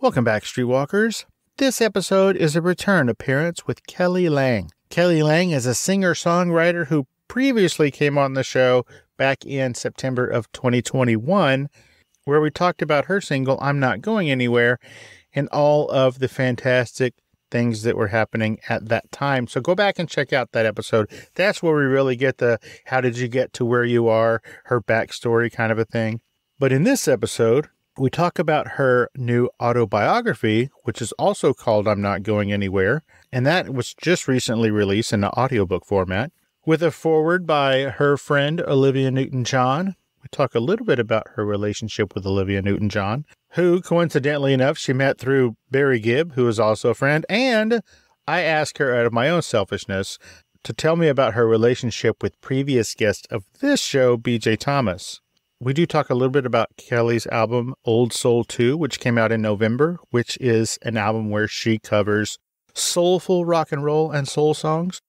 Welcome back, Streetwalkers. This episode is a return appearance with Kelly Lang. Kelly Lang is a singer songwriter who previously came on the show back in September of 2021, where we talked about her single, I'm Not Going Anywhere, and all of the fantastic things that were happening at that time. So go back and check out that episode. That's where we really get the how did you get to where you are, her backstory kind of a thing. But in this episode, we talk about her new autobiography, which is also called I'm Not Going Anywhere. And that was just recently released in the audiobook format with a foreword by her friend Olivia Newton John. We talk a little bit about her relationship with Olivia Newton John, who coincidentally enough she met through Barry Gibb, who is also a friend. And I asked her out of my own selfishness to tell me about her relationship with previous guest of this show, BJ Thomas. We do talk a little bit about Kelly's album, Old Soul 2, which came out in November, which is an album where she covers soulful rock and roll and soul songs.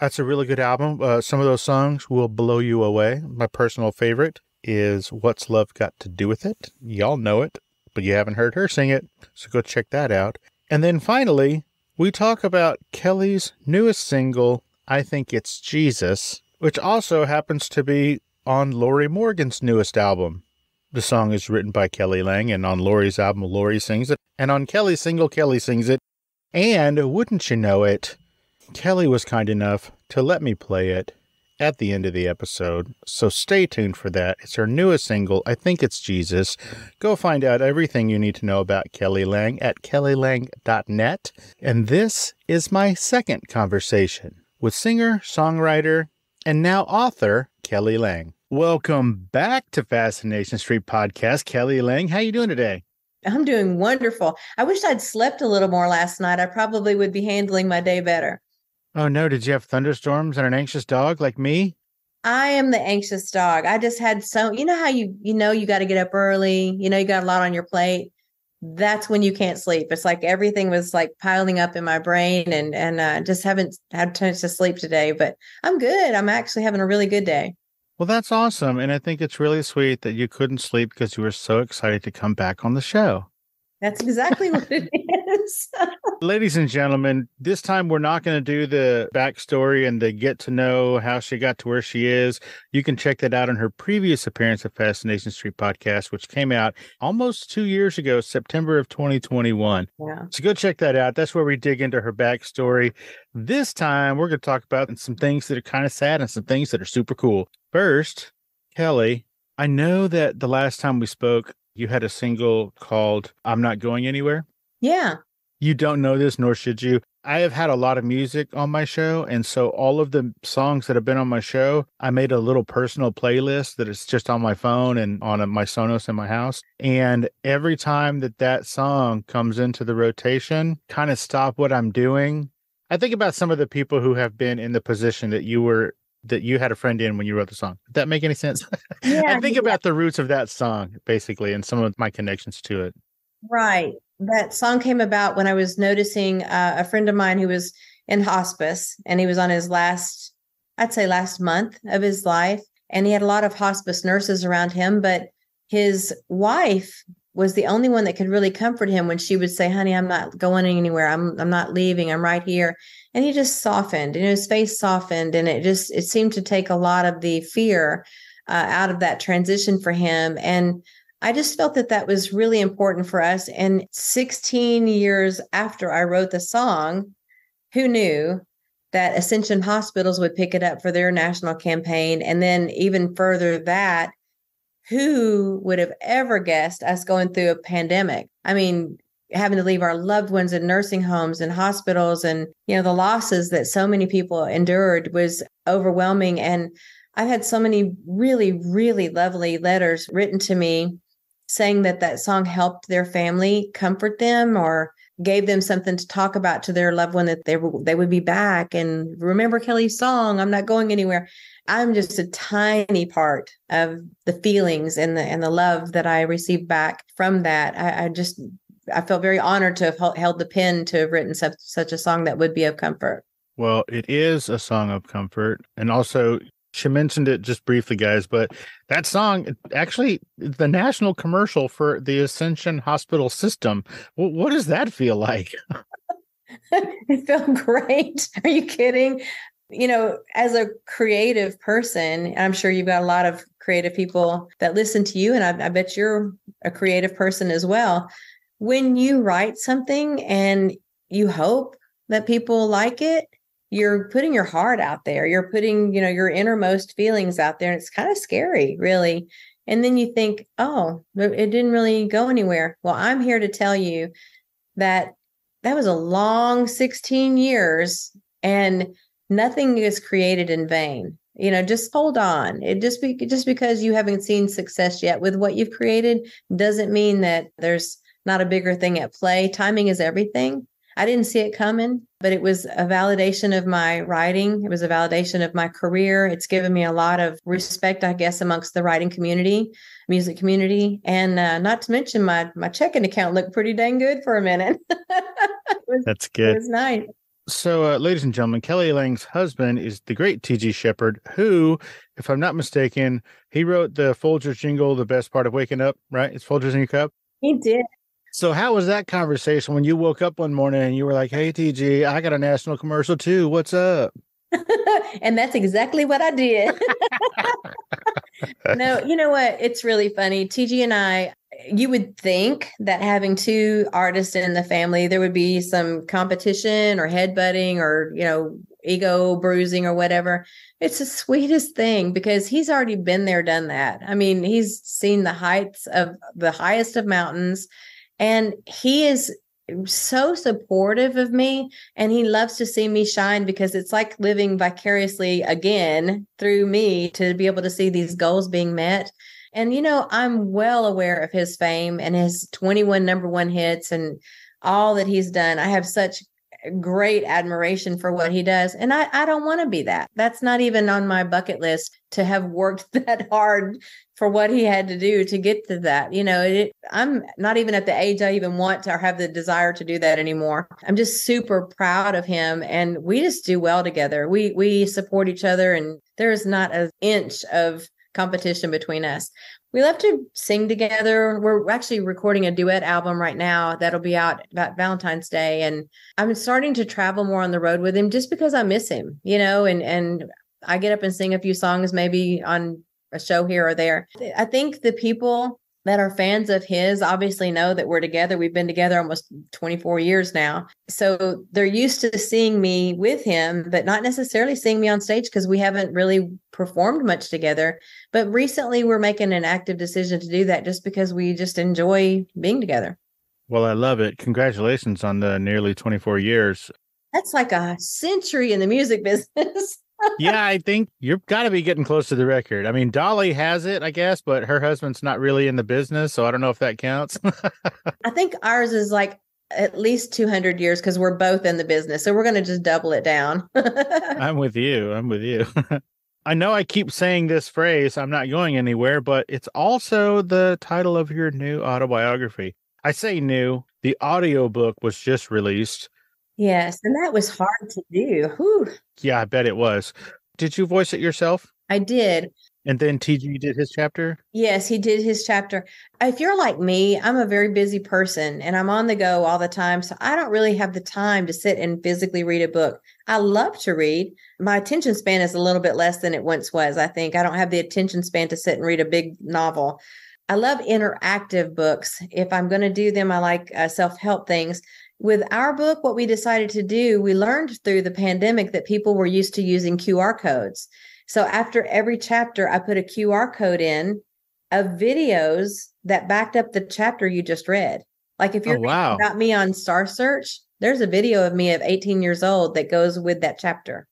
That's a really good album. Uh, some of those songs will blow you away. My personal favorite is What's Love Got to Do with It? Y'all know it, but you haven't heard her sing it, so go check that out. And then finally, we talk about Kelly's newest single, I Think It's Jesus, which also happens to be on Lorrie Morgan's newest album. The song is written by Kelly Lang, and on Lorrie's album, Lorrie sings it. And on Kelly's single, Kelly sings it. And wouldn't you know it, Kelly was kind enough to let me play it at the end of the episode. So stay tuned for that. It's her newest single. I think it's Jesus. Go find out everything you need to know about Kelly Lang at kellylang.net. And this is my second conversation with singer, songwriter, and now author Kelly Lang. Welcome back to Fascination Street Podcast. Kelly Lang, how are you doing today? I'm doing wonderful. I wish I'd slept a little more last night. I probably would be handling my day better. Oh no, did you have thunderstorms and an anxious dog like me? I am the anxious dog. I just had so you know how you you know you got to get up early, you know you got a lot on your plate. That's when you can't sleep. It's like everything was like piling up in my brain and and uh, just haven't had chance to sleep today, but I'm good. I'm actually having a really good day. Well, that's awesome. And I think it's really sweet that you couldn't sleep because you were so excited to come back on the show. That's exactly what it is. Ladies and gentlemen, this time we're not going to do the backstory and the get to know how she got to where she is. You can check that out on her previous appearance of Fascination Street podcast, which came out almost two years ago, September of 2021. Yeah. So go check that out. That's where we dig into her backstory. This time we're going to talk about some things that are kind of sad and some things that are super cool. First, Kelly, I know that the last time we spoke, you had a single called I'm Not Going Anywhere. Yeah. You don't know this, nor should you. I have had a lot of music on my show. And so all of the songs that have been on my show, I made a little personal playlist that is just on my phone and on a, my Sonos in my house. And every time that that song comes into the rotation, kind of stop what I'm doing. I think about some of the people who have been in the position that you were that you had a friend in when you wrote the song. Did that make any sense? Yeah, I think yeah. about the roots of that song basically and some of my connections to it. Right. That song came about when I was noticing uh, a friend of mine who was in hospice and he was on his last, I'd say last month of his life. And he had a lot of hospice nurses around him, but his wife was the only one that could really comfort him when she would say, "Honey, I'm not going anywhere. I'm I'm not leaving. I'm right here." And he just softened, and his face softened, and it just it seemed to take a lot of the fear uh, out of that transition for him. And I just felt that that was really important for us. And 16 years after I wrote the song, who knew that Ascension Hospitals would pick it up for their national campaign, and then even further that who would have ever guessed us going through a pandemic? I mean, having to leave our loved ones in nursing homes and hospitals and you know the losses that so many people endured was overwhelming and i've had so many really really lovely letters written to me saying that that song helped their family comfort them or gave them something to talk about to their loved one that they were they would be back and remember kelly's song i'm not going anywhere I'm just a tiny part of the feelings and the and the love that I received back from that. I, I just I felt very honored to have held the pen to have written such such a song that would be of comfort. Well, it is a song of comfort, and also She mentioned it just briefly, guys, but that song actually the national commercial for the Ascension Hospital System. what does that feel like? it felt great. Are you kidding? You know, as a creative person, I'm sure you've got a lot of creative people that listen to you, and I, I bet you're a creative person as well. When you write something and you hope that people like it, you're putting your heart out there. You're putting, you know, your innermost feelings out there. And it's kind of scary, really. And then you think, oh, it didn't really go anywhere. Well, I'm here to tell you that that was a long 16 years and nothing is created in vain. You know, just hold on. It just be just because you haven't seen success yet with what you've created doesn't mean that there's not a bigger thing at play. Timing is everything. I didn't see it coming, but it was a validation of my writing. It was a validation of my career. It's given me a lot of respect, I guess, amongst the writing community, music community, and uh, not to mention my my checking account looked pretty dang good for a minute. was, That's good. It was nice. So, uh, ladies and gentlemen, Kelly Lang's husband is the great T.G. Sheppard, who, if I'm not mistaken, he wrote the Folgers jingle, "The Best Part of Waking Up." Right? It's Folgers in your cup. He did. So how was that conversation when you woke up one morning and you were like, "Hey TG, I got a national commercial too. What's up?" and that's exactly what I did. no, you know what? It's really funny. TG and I, you would think that having two artists in the family, there would be some competition or headbutting or, you know, ego bruising or whatever. It's the sweetest thing because he's already been there, done that. I mean, he's seen the heights of the highest of mountains and he is so supportive of me and he loves to see me shine because it's like living vicariously again through me to be able to see these goals being met. And you know, I'm well aware of his fame and his 21 number 1 hits and all that he's done. I have such great admiration for what he does. And I, I don't want to be that. That's not even on my bucket list to have worked that hard for what he had to do to get to that. You know, it, I'm not even at the age I even want to or have the desire to do that anymore. I'm just super proud of him and we just do well together. We we support each other and there's not an inch of competition between us. We love to sing together. We're actually recording a duet album right now that'll be out about Valentine's Day and I'm starting to travel more on the road with him just because I miss him, you know, and and I get up and sing a few songs maybe on a show here or there. I think the people that are fans of his obviously know that we're together. We've been together almost 24 years now. So they're used to seeing me with him, but not necessarily seeing me on stage because we haven't really performed much together. But recently we're making an active decision to do that just because we just enjoy being together. Well, I love it. Congratulations on the nearly 24 years. That's like a century in the music business yeah, I think you've got to be getting close to the record. I mean, Dolly has it, I guess, but her husband's not really in the business, so I don't know if that counts. I think ours is like at least 200 years because we're both in the business. So we're going to just double it down. I'm with you. I'm with you. I know I keep saying this phrase, I'm not going anywhere, but it's also the title of your new autobiography. I say new, the audiobook was just released. Yes, and that was hard to do. Whew. Yeah, I bet it was. Did you voice it yourself? I did. And then TG did his chapter? Yes, he did his chapter. If you're like me, I'm a very busy person and I'm on the go all the time. So I don't really have the time to sit and physically read a book. I love to read. My attention span is a little bit less than it once was, I think. I don't have the attention span to sit and read a big novel. I love interactive books. If I'm going to do them, I like uh, self help things with our book, what we decided to do, we learned through the pandemic that people were used to using QR codes. So after every chapter, I put a QR code in of videos that backed up the chapter you just read. Like if oh, you're oh, wow. got me on Star Search, there's a video of me of 18 years old that goes with that chapter.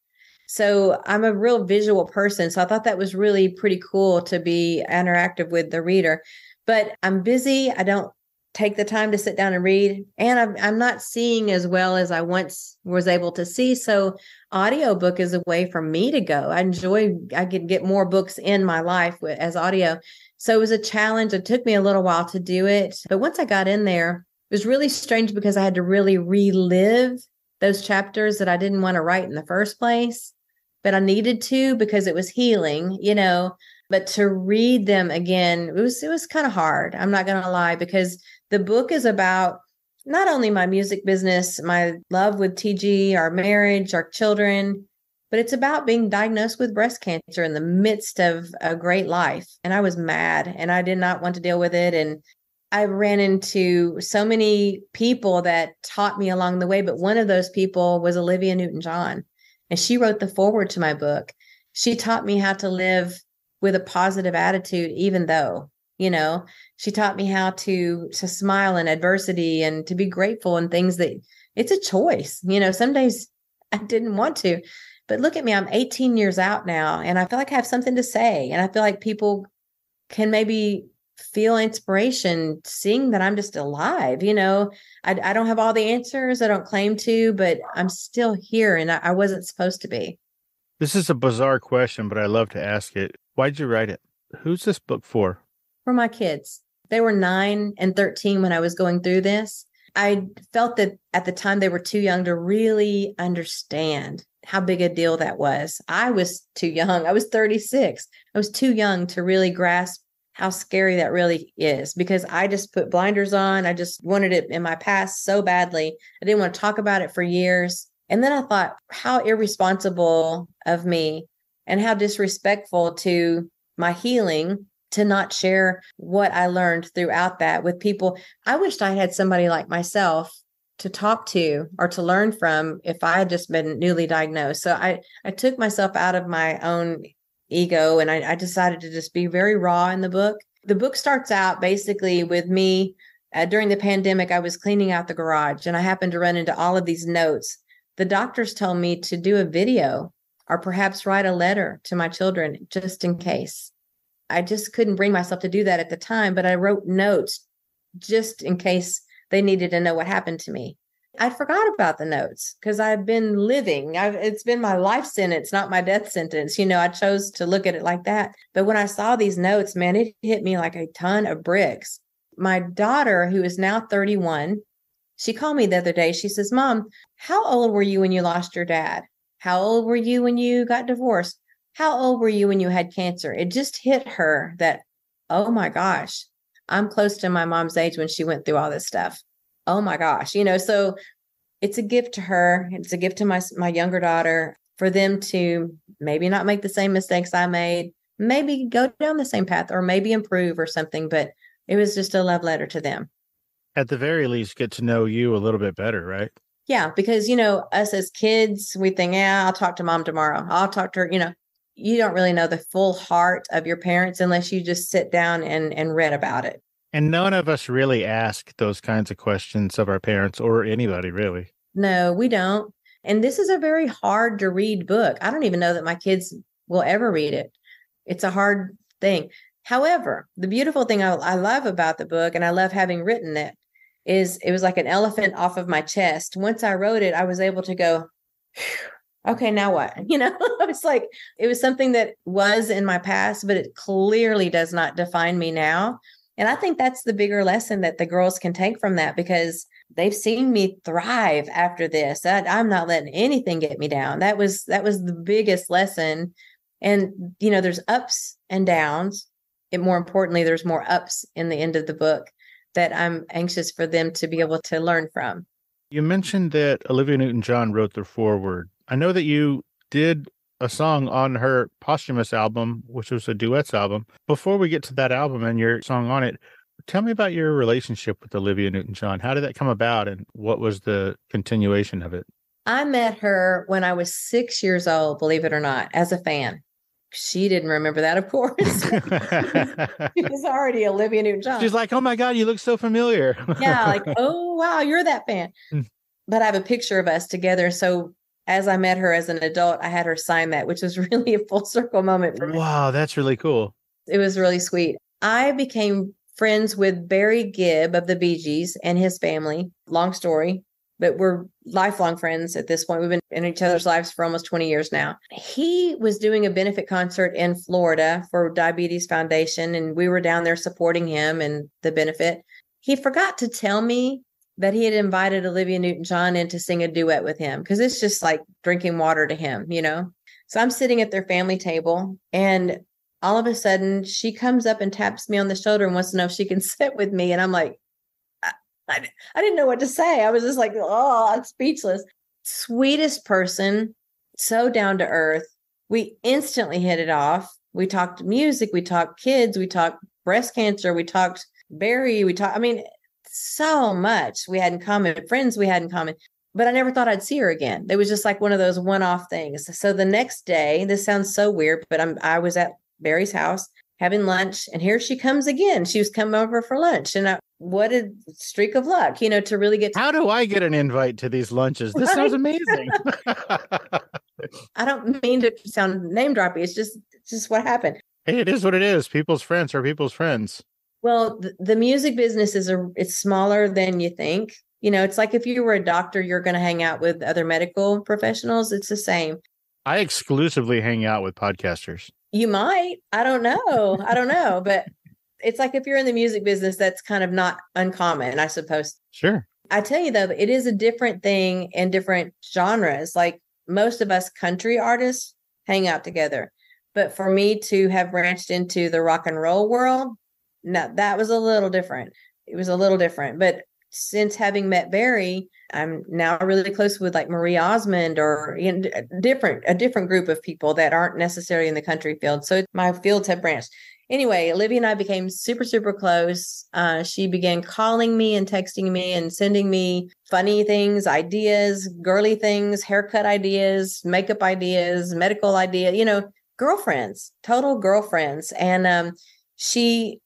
So I'm a real visual person. So I thought that was really pretty cool to be interactive with the reader. But I'm busy. I don't take the time to sit down and read. And I'm, I'm not seeing as well as i once was able to see. So audiobook is a way for me to go. I enjoy i can get more books in my life as audio. So it was a challenge. It took me a little while to do it. But once i got in there it was really strange because i had to really relive those chapters that i didn't want to write in the first place. But I needed to because it was healing, you know. But to read them again, it was it was kind of hard. I'm not gonna lie, because the book is about not only my music business, my love with TG, our marriage, our children, but it's about being diagnosed with breast cancer in the midst of a great life. And I was mad and I did not want to deal with it. And I ran into so many people that taught me along the way, but one of those people was Olivia Newton John. And she wrote the foreword to my book. She taught me how to live with a positive attitude, even though, you know, she taught me how to to smile in adversity and to be grateful and things that it's a choice. You know, some days I didn't want to. But look at me, I'm 18 years out now and I feel like I have something to say. And I feel like people can maybe feel inspiration seeing that I'm just alive. You know, I, I don't have all the answers, I don't claim to, but I'm still here and I, I wasn't supposed to be. This is a bizarre question, but I love to ask it. Why'd you write it? Who's this book for? For my kids. They were nine and 13 when I was going through this. I felt that at the time they were too young to really understand how big a deal that was. I was too young. I was 36. I was too young to really grasp how scary that really is because I just put blinders on. I just wanted it in my past so badly. I didn't want to talk about it for years. And then I thought, how irresponsible of me and how disrespectful to my healing to not share what I learned throughout that with people. I wished I had somebody like myself to talk to or to learn from if I had just been newly diagnosed. So I I took myself out of my own ego and I, I decided to just be very raw in the book. The book starts out basically with me uh, during the pandemic. I was cleaning out the garage and I happened to run into all of these notes. The doctors told me to do a video or perhaps write a letter to my children just in case. I just couldn't bring myself to do that at the time, but I wrote notes just in case they needed to know what happened to me. I forgot about the notes because I've been living. I've, it's been my life sentence, not my death sentence. You know, I chose to look at it like that. But when I saw these notes, man, it hit me like a ton of bricks. My daughter, who is now 31, she called me the other day. She says, Mom, how old were you when you lost your dad? How old were you when you got divorced? How old were you when you had cancer? It just hit her that, oh my gosh, I'm close to my mom's age when she went through all this stuff oh my gosh, you know, so it's a gift to her. It's a gift to my my younger daughter for them to maybe not make the same mistakes I made, maybe go down the same path or maybe improve or something, but it was just a love letter to them. At the very least, get to know you a little bit better, right? Yeah, because you know, us as kids, we think, yeah, I'll talk to mom tomorrow. I'll talk to her, you know. You don't really know the full heart of your parents unless you just sit down and and read about it. And none of us really ask those kinds of questions of our parents or anybody, really. No, we don't. And this is a very hard to read book. I don't even know that my kids will ever read it. It's a hard thing. However, the beautiful thing I, I love about the book, and I love having written it, is it was like an elephant off of my chest. Once I wrote it, I was able to go, okay, now what? You know, it's like it was something that was in my past, but it clearly does not define me now. And I think that's the bigger lesson that the girls can take from that because they've seen me thrive after this. I, I'm not letting anything get me down. That was that was the biggest lesson. And you know, there's ups and downs. And more importantly, there's more ups in the end of the book that I'm anxious for them to be able to learn from. You mentioned that Olivia Newton John wrote the foreword. I know that you did a song on her posthumous album, which was a duets album. Before we get to that album and your song on it, tell me about your relationship with Olivia Newton John. How did that come about and what was the continuation of it? I met her when I was six years old, believe it or not, as a fan. She didn't remember that, of course. she was already Olivia Newton John. She's like, oh my God, you look so familiar. yeah, like, oh, wow, you're that fan. Hmm. but I have a picture of us together. So as I met her as an adult, I had her sign that, which was really a full circle moment for me. Wow, that's really cool. It was really sweet. I became friends with Barry Gibb of the Bee Gees and his family. Long story, but we're lifelong friends at this point. We've been in each other's lives for almost 20 years now. He was doing a benefit concert in Florida for Diabetes Foundation, and we were down there supporting him and the benefit. He forgot to tell me that he had invited Olivia Newton John in to sing a duet with him because it's just like drinking water to him, you know? So I'm sitting at their family table and all of a sudden she comes up and taps me on the shoulder and wants to know if she can sit with me. And I'm like, I, I, I didn't know what to say. I was just like, oh, I'm speechless. Sweetest person, so down to earth. We instantly hit it off. We talked music, we talked kids, we talked breast cancer, we talked Barry, we talked, I mean, so much we had in common, friends we had in common but I never thought I'd see her again. It was just like one of those one-off things. So the next day, this sounds so weird, but I'm I was at Barry's house having lunch, and here she comes again. She was coming over for lunch, and I, what a streak of luck, you know, to really get. To- How do I get an invite to these lunches? This sounds amazing. I don't mean to sound name droppy. It's just it's just what happened. Hey, it is what it is. People's friends are people's friends. Well, the, the music business is a it's smaller than you think you know, it's like if you were a doctor, you're going to hang out with other medical professionals. It's the same. I exclusively hang out with podcasters. You might. I don't know. I don't know. But it's like if you're in the music business, that's kind of not uncommon, I suppose. Sure. I tell you though, it is a different thing in different genres. Like most of us country artists hang out together. But for me to have branched into the rock and roll world, no, that was a little different. It was a little different. But since having met Barry, I'm now really close with like Marie Osmond or you know, different a different group of people that aren't necessarily in the country field. So my fields have branched. Anyway, Olivia and I became super super close. Uh, she began calling me and texting me and sending me funny things, ideas, girly things, haircut ideas, makeup ideas, medical idea. You know, girlfriends, total girlfriends, and um, she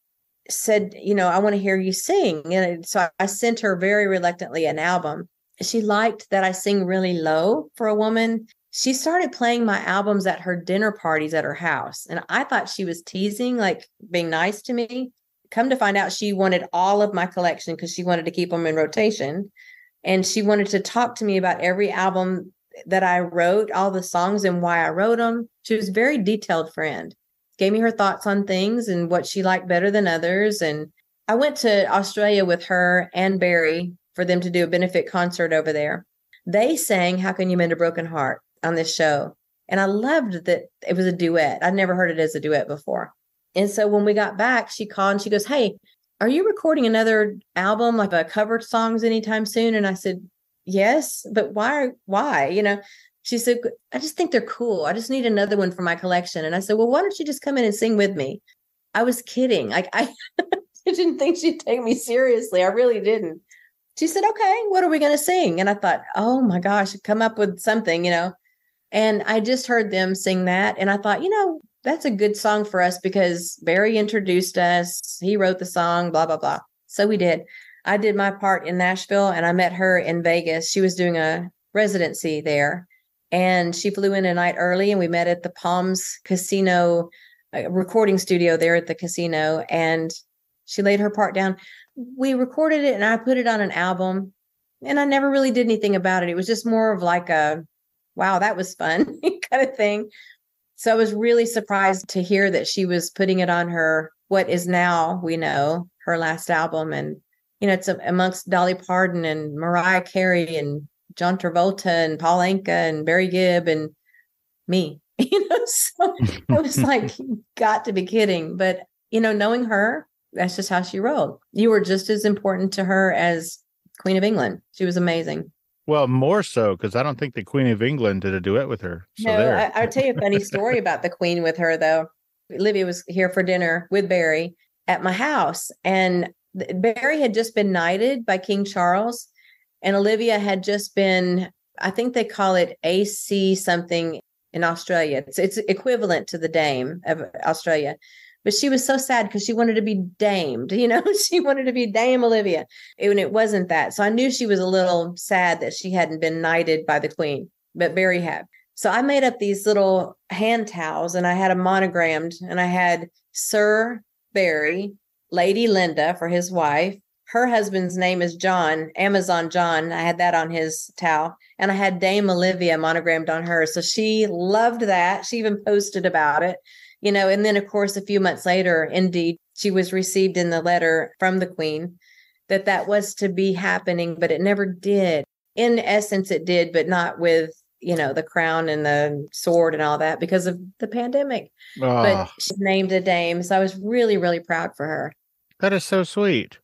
said, you know, I want to hear you sing. And so I sent her very reluctantly an album. She liked that I sing really low for a woman. She started playing my albums at her dinner parties at her house. And I thought she was teasing, like being nice to me. Come to find out, she wanted all of my collection because she wanted to keep them in rotation. And she wanted to talk to me about every album that I wrote, all the songs and why I wrote them. She was a very detailed friend gave me her thoughts on things and what she liked better than others. And I went to Australia with her and Barry for them to do a benefit concert over there. They sang How Can You Mend a Broken Heart on this show. And I loved that it was a duet. I'd never heard it as a duet before. And so when we got back, she called and she goes, Hey, are you recording another album, like a cover songs anytime soon? And I said, Yes, but why? Why? You know, she said, I just think they're cool. I just need another one for my collection. And I said, Well, why don't you just come in and sing with me? I was kidding. Like I, didn't think she'd take me seriously. I really didn't. She said, Okay, what are we going to sing? And I thought, Oh my gosh, come up with something, you know. And I just heard them sing that. And I thought, you know, that's a good song for us because Barry introduced us. He wrote the song, blah, blah, blah. So we did. I did my part in Nashville and I met her in Vegas. She was doing a residency there and she flew in a night early and we met at the palms casino uh, recording studio there at the casino and she laid her part down. We recorded it and i put it on an album and i never really did anything about it. It was just more of like a wow that was fun kind of thing. So i was really surprised to hear that she was putting it on her what is now we know her last album. And you know it's amongst dolly parton and mariah carey and John Travolta and Paul Anka and Barry Gibb and me. You know, so I was like, got to be kidding. But you know, knowing her, that's just how she rolled. You were just as important to her as Queen of England. She was amazing. Well, more so because I don't think the Queen of England did a duet with her. So no, there. I, will tell you a funny story about the Queen with her though. Olivia was here for dinner with Barry at my house, and Barry had just been knighted by King Charles, and Olivia had just been, I think they call it AC something in Australia. It's, it's equivalent to the Dame of Australia. But she was so sad because she wanted to be damed, you know, she wanted to be Dame Olivia. And it wasn't that. So I knew she was a little sad that she hadn't been knighted by the Queen, but Barry had. So I made up these little hand towels and I had a monogrammed and I had Sir Barry, Lady Linda for his wife, her husband's name is John, Amazon John. I had that on his towel. And I had Dame Olivia monogrammed on her. So she loved that. She even posted about it, you know. And then, of course, a few months later, indeed, she was received in the letter from the Queen that that was to be happening, but it never did. In essence, it did, but not with you know, the crown and the sword and all that because of the pandemic. Oh, But ah. she named a dame. So I was really, really proud for her. that is so sweet.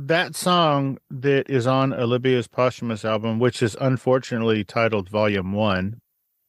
That song that is on Olivia's posthumous album, which is unfortunately titled Volume One,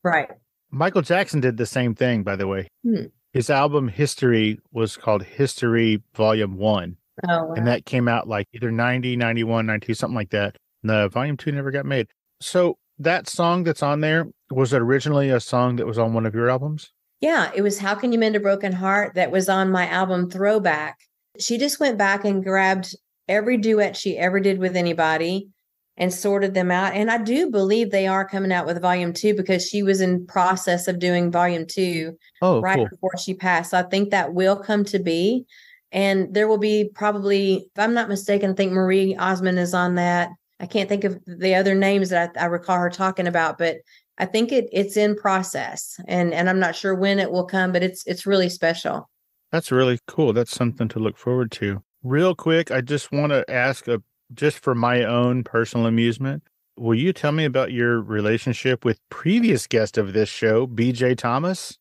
Right. Michael Jackson did the same thing, by the way. Hmm. His album History was called History Volume One, Oh, wow. and that came out like either 90, 91, 92, something like that. The Volume Two never got made. So that song that's on there was it originally a song that was on one of your albums? Yeah, it was How Can You Mend a Broken Heart that was on my album Throwback. She just went back and grabbed every duet she ever did with anybody and sorted them out. And I do believe they are coming out with volume two because she was in process of doing volume two Oh, right cool. before she passed. So I think that will come to be. And there will be probably, if I'm not mistaken, I think Marie Osmond is on that. I can't think of the other names that I, I recall her talking about, but I think it it's in process, and and I'm not sure when it will come, but it's it's really special. That's really cool. That's something to look forward to. Real quick, I just want to ask a just for my own personal amusement. Will you tell me about your relationship with previous guest of this show, BJ Thomas?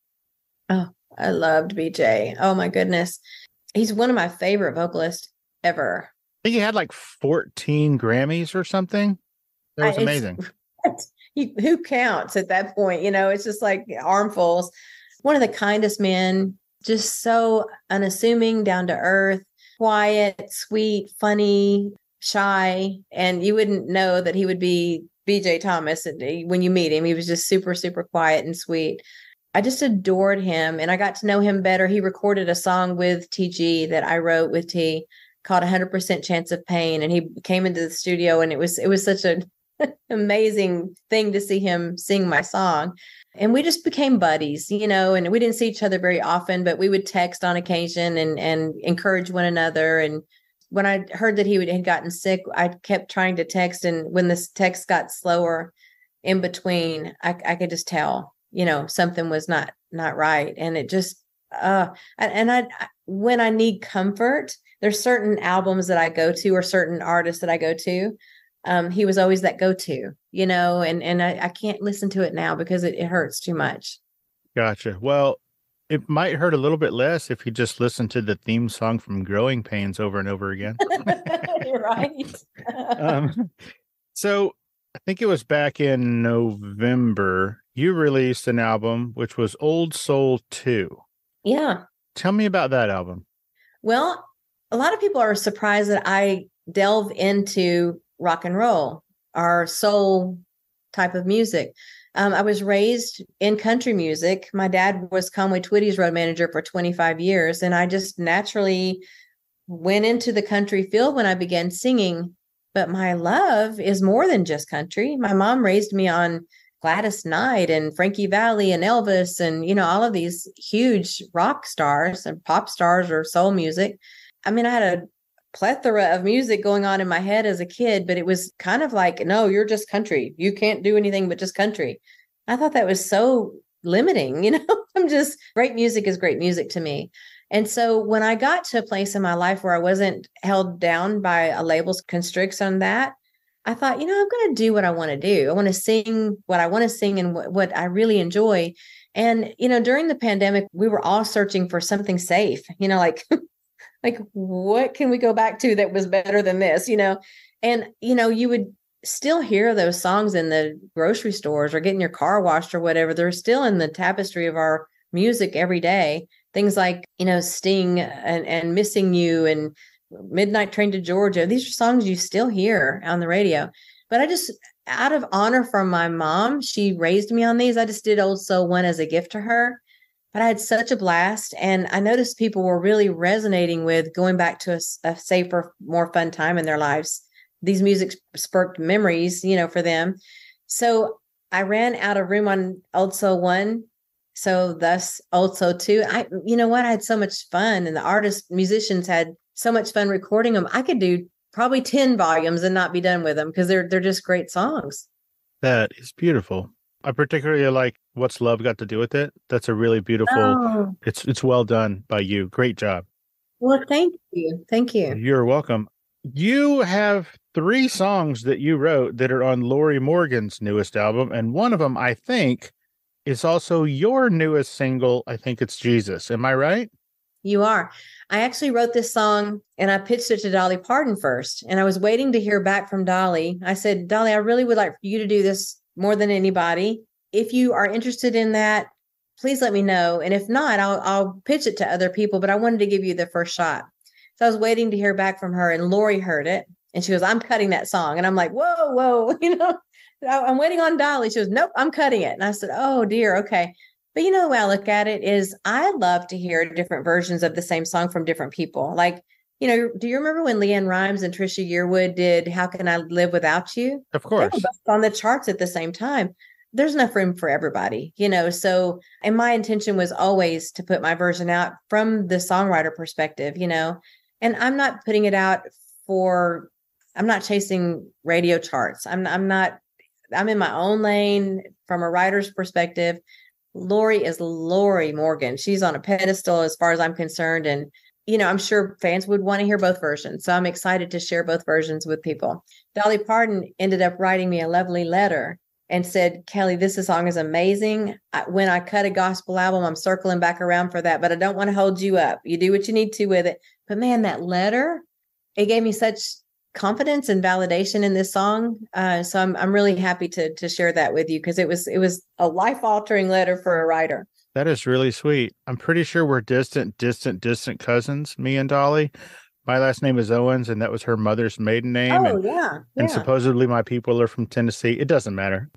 Oh, I loved BJ. Oh my goodness, he's one of my favorite vocalists ever. I think he had like 14 Grammys or something. That was I- amazing. Who counts at that point? You know, it's just like armfuls. One of the kindest men, just so unassuming, down to earth, quiet, sweet, funny, shy, and you wouldn't know that he would be BJ Thomas when you meet him. He was just super, super quiet and sweet. I just adored him, and I got to know him better. He recorded a song with TG that I wrote with T called 100% chance of pain and he came into the studio and it was it was such a amazing thing to see him sing my song. And we just became buddies, you know, and we didn't see each other very often, but we would text on occasion and and encourage one another. And when I heard that he would, had gotten sick, I kept trying to text. And when this text got slower in between, I, I could just tell, you know, something was not not right. And it just uh and, I- when I need comfort, there's certain albums that I go to or certain artists that I go to um, he was always that go-to, you know, and and I, I can't listen to it now because it, it hurts too much. Gotcha. Well, it might hurt a little bit less if you just listen to the theme song from Growing Pains over and over again. You're right. um, so I think it was back in November, you released an album which was Old Soul 2. yeah. Tell me about that album. Well, a lot of people are surprised that I delve into rock and roll, our soul type of music. Um, I was raised in country music. My dad was Conway Twitty's road manager for 25 years, and I just naturally went into the country field when I began singing. But my love is more than just country. My mom raised me on Gladys Knight and Frankie Valli and Elvis and you know all of these huge rock stars and pop stars or soul music. I mean, I had a plethora of music going on in my head as a kid, but it was kind of like, no, you're just country. You can't do anything but just country. I thought that was so limiting, you know. I'm just great music is great music to me. And so when I got to a place in my life where I wasn't held down by a label's constricts on that, I thought, you know, I'm going to do what I want to do. I want to sing what I want to sing and what, what I really enjoy. And, you know, during the pandemic, we were all searching for something safe, you know, like, like what can we go back to that was better than this, you know? And, you know, you would still hear those songs in the grocery stores or getting your car washed or whatever. They're still in the tapestry of our music every day. Things like, you know, Sting and, and Missing You and Midnight Train to Georgia. These are songs you still hear on the radio. But I just, out of honor from my mom, she raised me on these. I just did Old Soul One as a gift to her. But I had such a blast. And I noticed people were really resonating with going back to a safer, more fun time in their lives. These music sparked memories, you know, for them. So I ran out of room on Old Soul One. So thus Old Soul Two. I, you know what? I had so much fun, and the artists, musicians had so much fun recording them. I could do probably 10 volumes and not be done with them because they're they're just great songs. That is beautiful. I particularly like What's Love Got to Do with It. That's a really beautiful. Oh, It's it's well done by you. Great job. well, thank you. Thank you. You're welcome. You have three songs that you wrote that are on Lorrie Morgan's newest album, and one of them, I think, is also your newest single. I think it's Jesus. Am I right? You are. I actually wrote this song and I pitched it to Dolly Parton first. And I was waiting to hear back from Dolly. I said, Dolly, I really would like for you to do this more than anybody. If you are interested in that, please let me know. And if not, I'll, I'll pitch it to other people. But I wanted to give you the first shot. So I was waiting to hear back from her. And Lorrie heard it and she goes, I'm cutting that song. And I'm like, whoa, whoa, you know, I'm waiting on Dolly. She goes, nope, I'm cutting it. And I said, oh dear, okay. But you know the way I look at it is I love to hear different versions of the same song from different people. Like, you know, do you remember when LeAnn Rimes and Trisha Yearwood did How Can I Live Without You? Of course. on the charts at the same time. There's enough room for everybody, you know. So, and my intention was always to put my version out from the songwriter perspective, you know. And I'm not putting it out for I'm not chasing radio charts. I'm I'm not I'm in my own lane from a writer's perspective. Lorrie is Lorrie Morgan. She's on a pedestal as far as I'm concerned. And, you know, I'm sure fans would want to hear both versions. So I'm excited to share both versions with people. Dolly Parton ended up writing me a lovely letter and said, Kelly, this song is amazing. When I cut a gospel album, I'm circling back around for that, but I don't want to hold you up. You do what you need to with it. But man, that letter, it gave me such confidence and validation in this song. Uh, so I'm I'm really happy to to share that with you because it was it was a life altering letter for a writer. That is really sweet. I'm pretty sure we're distant, distant, distant cousins. Me and Dolly. My last name is Owens, and that was her mother's maiden name. Oh and, yeah, yeah. And supposedly my people are from Tennessee. It doesn't matter.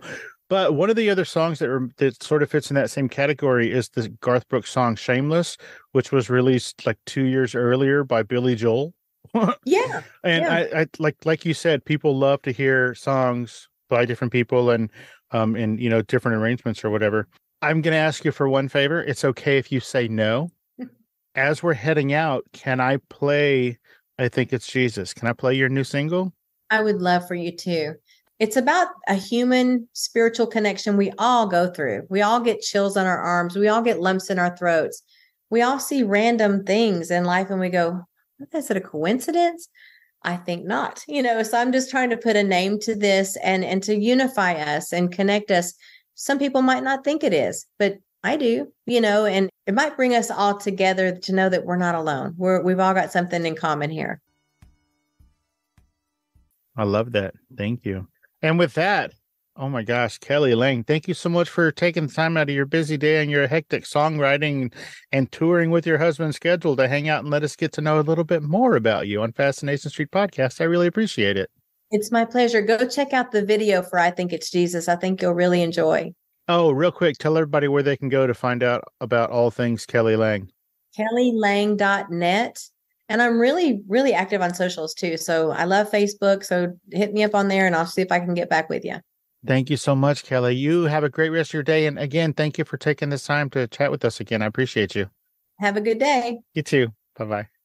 But one of the other songs that that sort of fits in that same category is the Garth Brooks song "Shameless," which was released like two years earlier by Billy Joel. yeah. And yeah. I, I like like you said, people love to hear songs by different people and um in you know different arrangements or whatever. I'm gonna ask you for one favor. It's okay if you say no. As we're heading out, can I play I think it's Jesus? Can I play your new single? I would love for you to. It's about a human spiritual connection we all go through. We all get chills on our arms. We all get lumps in our throats. We all see random things in life and we go, is it a coincidence? I think not. You know, so I'm just trying to put a name to this and and to unify us and connect us. Some people might not think it is, but I do, you know, and it might bring us all together to know that we're not alone. We're we've all got something in common here. I love that. Thank you. And with that, Oh my gosh, Kelly Lang, thank you so much for taking time out of your busy day and your hectic songwriting and touring with your husband's schedule to hang out and let us get to know a little bit more about you on Fascination Street Podcast. I really appreciate it. It's my pleasure. Go check out the video for I Think It's Jesus. I think you'll really enjoy. Oh, real quick, tell everybody where they can go to find out about all things Kelly Lang. KellyLang.net. And I'm really, really active on socials too. So I love Facebook. So hit me up on there and I'll see if I can get back with you. Thank you so much, Kelly. You have a great rest of your day. And again, thank you for taking this time to chat with us again. I appreciate you. Have a good day. You too. Bye bye.